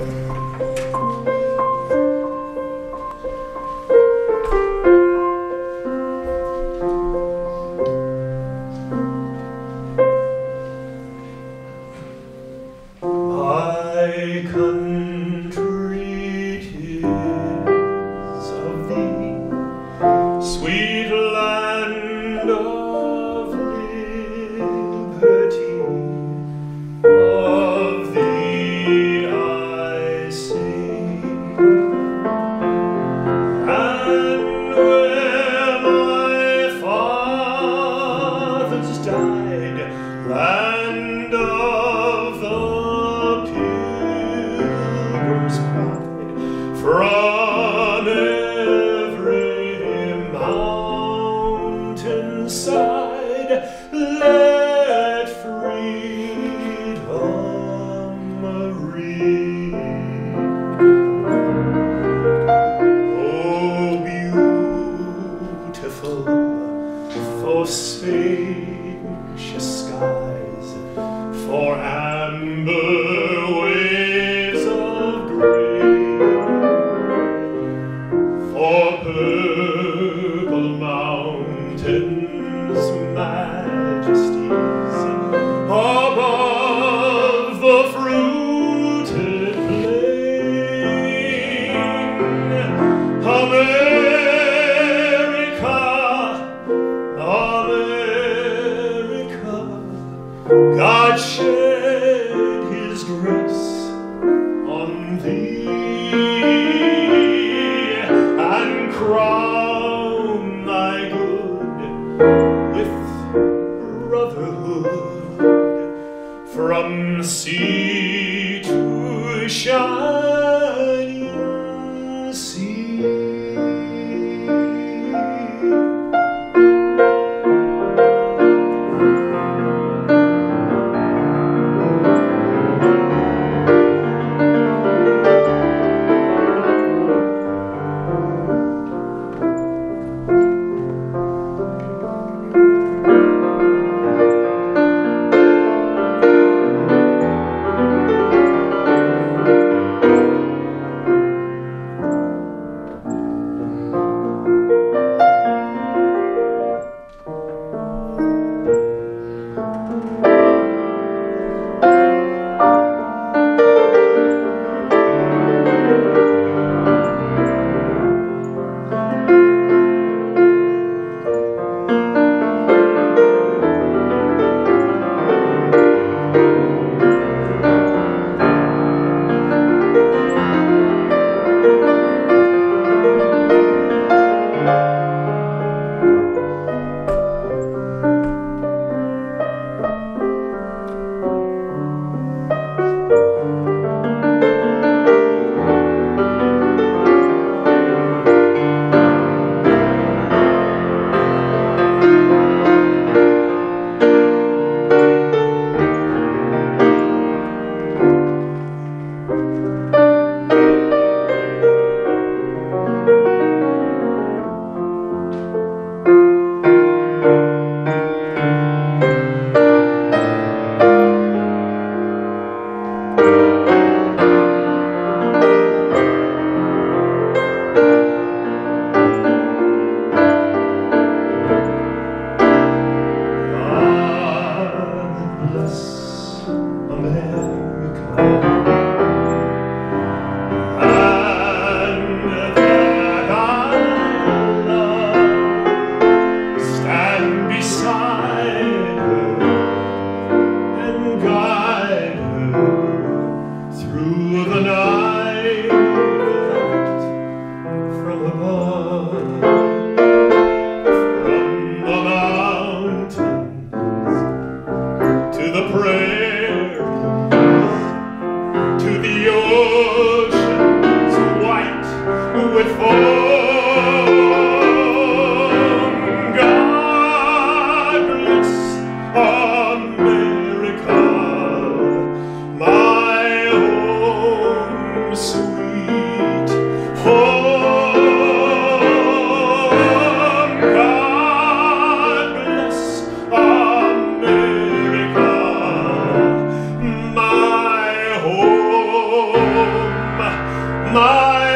Bye. spacious skies for amber waves of gray for pearl crown thy good with brotherhood from sea to shine. My